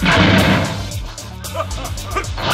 Ha ha ha!